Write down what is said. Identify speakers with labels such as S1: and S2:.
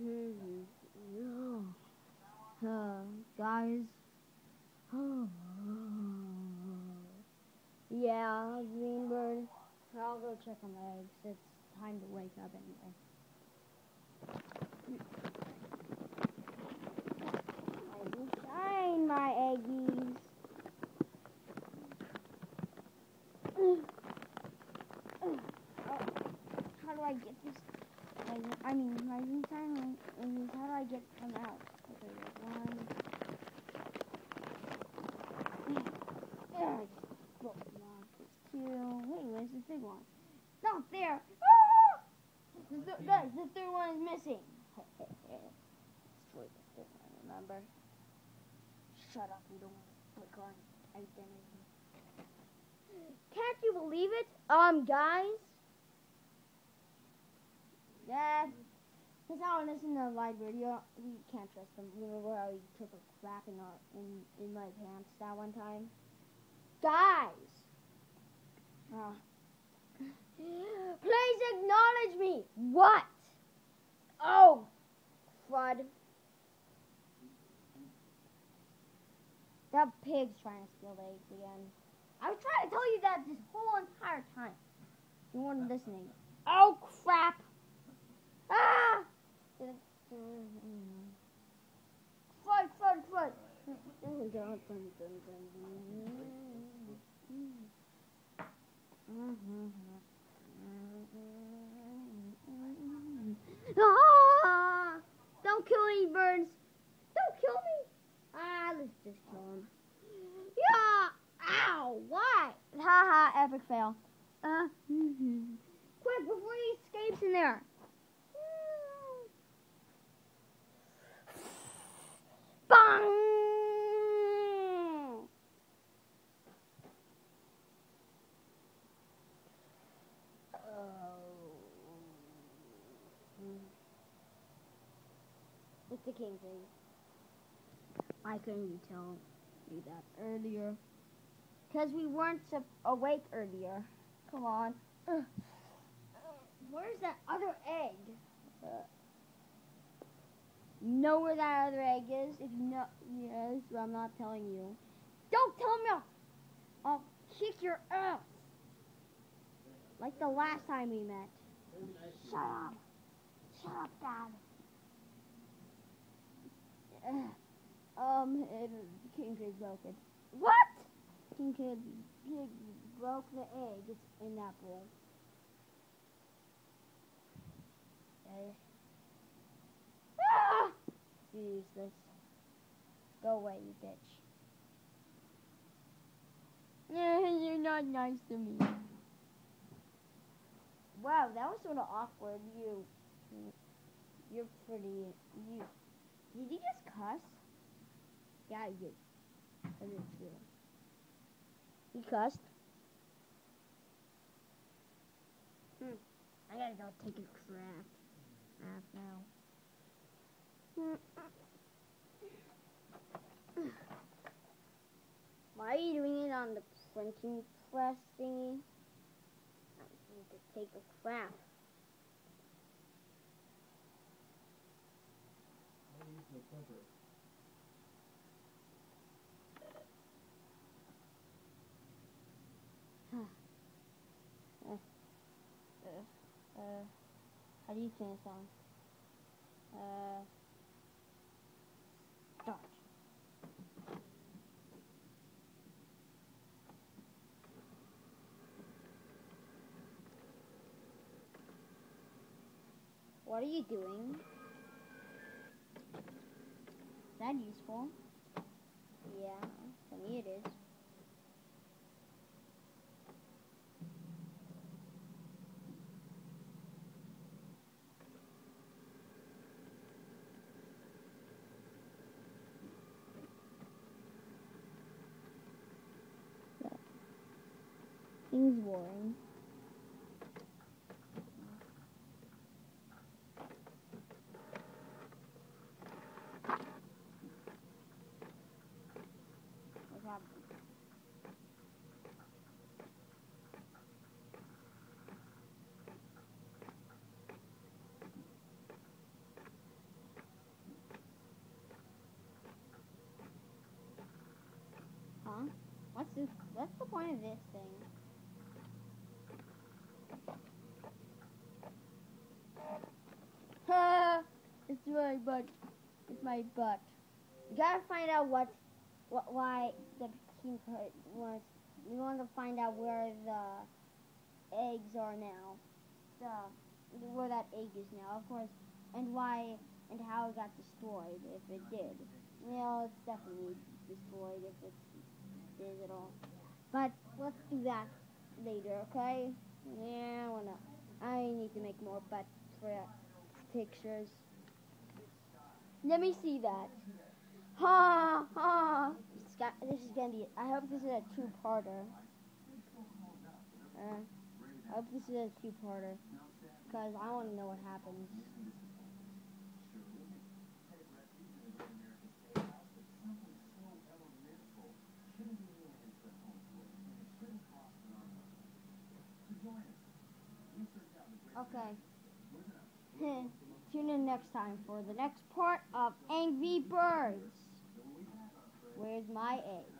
S1: Uh, guys. yeah, Greenbird. I'll go check on the eggs. It's time to wake up anyway. Shine, my eggies. How do I get this? I mean, rising time. How do I get them out? Okay, one. There, broke one. Two. Wait, where's the third one? Not there. Ah! The, th- the, the third one is missing. Destroy the third one, remember? Shut up, you don't want to click on identity. Can't you believe it? Um, guys? Yeah. Because don't listen to live radio. We can't trust them. Remember how he took a crap in, our, in, in my pants that one time? Guys! Uh, please acknowledge me! What? Oh! Crud. That pig's trying to steal the eggs again. I was trying to tell you that this whole entire time. You weren't listening. Oh, crap! Ah! Crud, crud, crud. Ah! Don't kill any birds. Don't kill me. Ah, let's just kill him. Yeah. Ow. Why? Ha ha. Epic fail. Uh. mhm Quick before he escapes in there. Bang! It's the king thing. I couldn't tell you that earlier. Because we weren't awake earlier. Come on. Ugh. Where's that other egg? Uh, you know where that other egg is? If you know, yes, but I'm not telling you. Don't tell me! I'll, I'll kick your ass! Like the last time we met. Shut up! Shut up, Dad! Um, King Kid broke it. What? King Kid Pig broke the egg. It's in that bowl. Okay. You useless. Go away, you bitch. You're not nice to me. Wow, that was sort of awkward. You, you're pretty. You, did you just cuss? Yeah, did. I did too. He cussed. Hmm. I gotta go take a crap. Crap now. Why are you doing it on the printing press thingy? I need to take a crap. Uh, how do you sing a song? Uh, What are you doing? Is that useful? Yeah, for me it is. Things boring. What's happening? What's the point of this thing? Ha! it's my butt. It's my butt. You gotta find out what, what why the put wants. We want to find out where the eggs are now. The where that egg is now, of course, and why and how it got destroyed if it did. You know, it's definitely destroyed if it at all. But let's do that later, okay? Yeah, I wanna. I need to make more butts for pictures. Let me see that. Ha ha. Got, this is gonna be. I hope this is a two-parter. Uh, I hope this is a two-parter, cause I want to know what happens. Okay. Tune in next time for the next part of Angry Birds. Where's my egg?